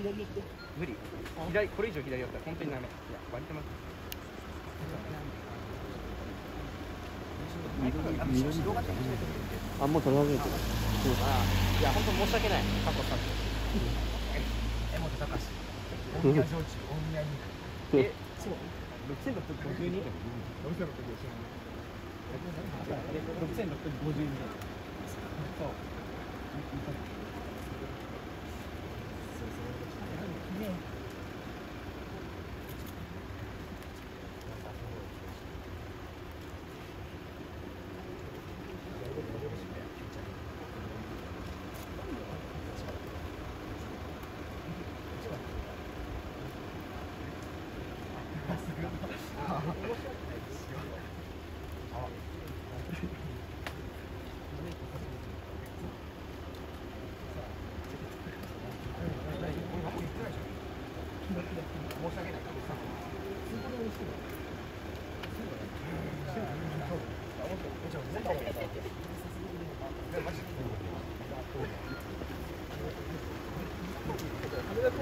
左行って無理。左これ以上左だったら本当にダメいや割と待ってあもう取られてるいや本当申し訳ない過去さ江本隆大宮焼酎大宮にえそう6652 6652そう文化にしてあ右か右かあこれ絵文字かしら絵文字や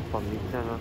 っぱ右だな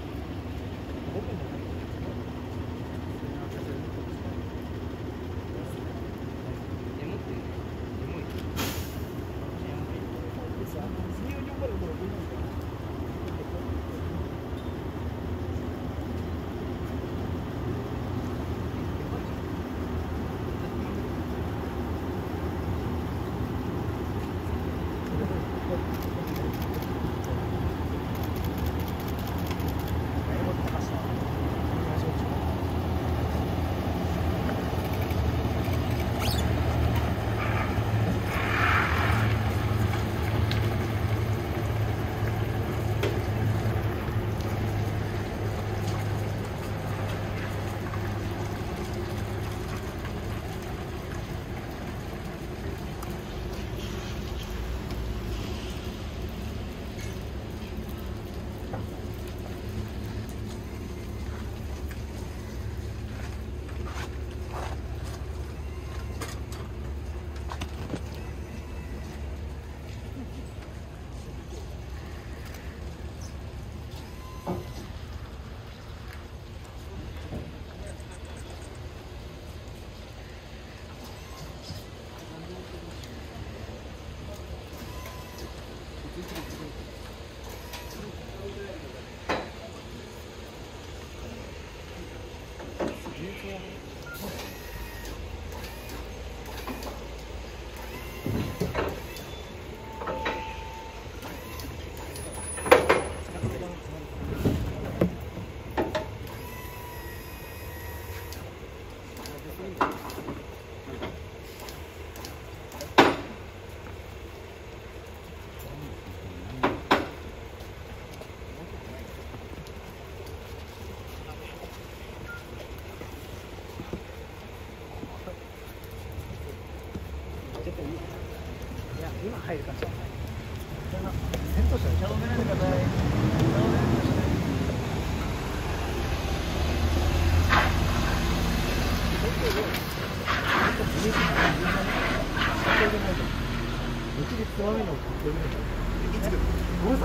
对呀。ちょっといいいや今入るかしら車めないでください。めないで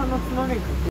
のま